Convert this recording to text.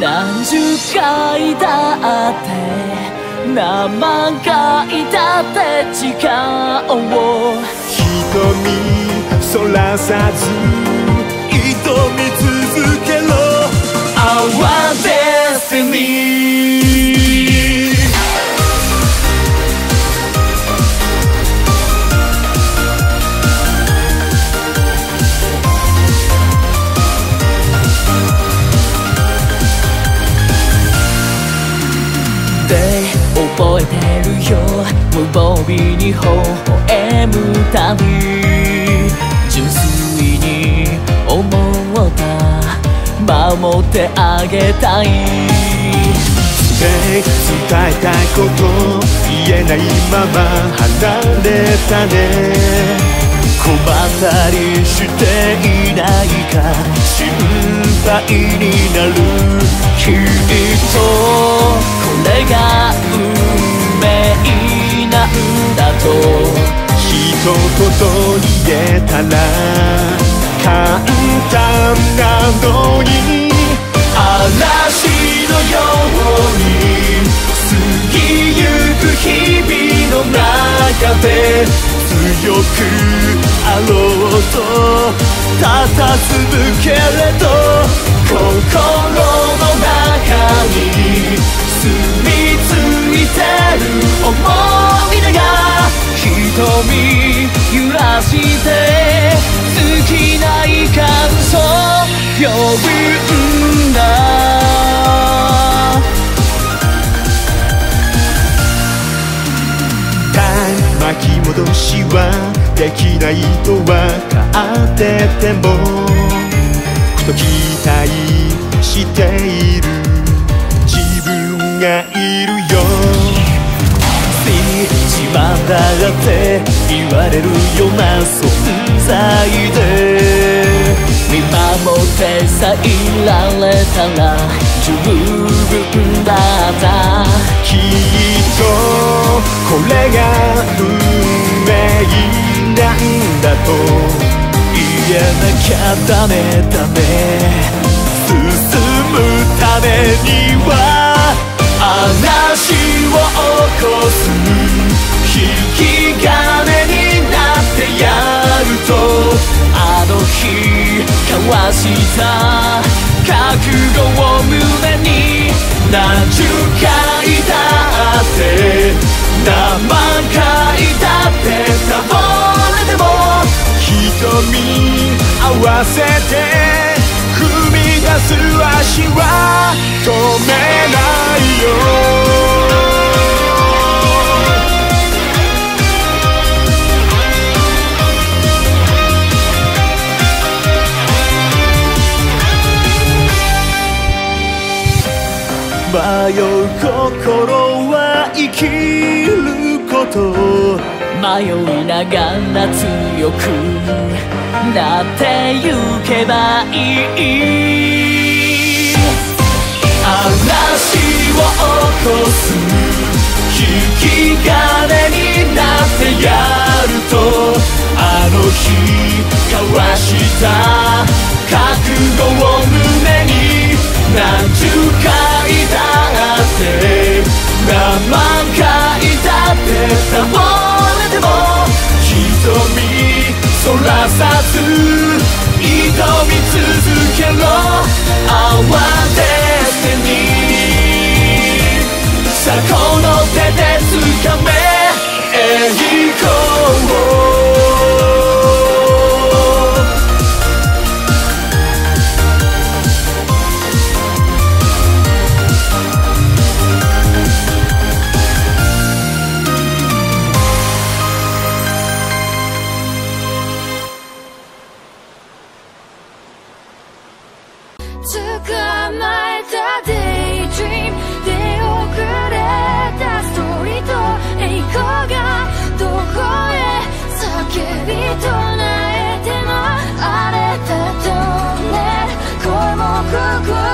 何十回だって何万回だって時間を。瞳そらさず。で覚えてるよ無防備に微笑むたび純粋に思った守ってあげたい。伝えたいこと言えないまま離れたね。困ったりしていないか。心配になる。きっと一言言えたら簡単なのに嵐のように過ぎゆく日々の中で強くあろうと佇むけれど心の中に住み着いてる思い出が瞳揺らして尽きない感想呼ぶんだ。巻き戻しはできないと分かっててもふと期待している。自分がいるよ自慢だって言われるような存在で見守ってさえられたら十分だった。きっとこれが運命なんだと。言えなきゃダメダメ進むためには嵐を起こす。引き金になってやるとあの日交わした覚悟を胸に何十回だって何万回だって倒れても瞳合わせて踏み出す足は止めう心は生きること迷いながら強くなってゆけばいい。嵐を起こす。引き金になってやるとあの日交わした覚悟を。何万回だって倒れても瞳そらさず。go close.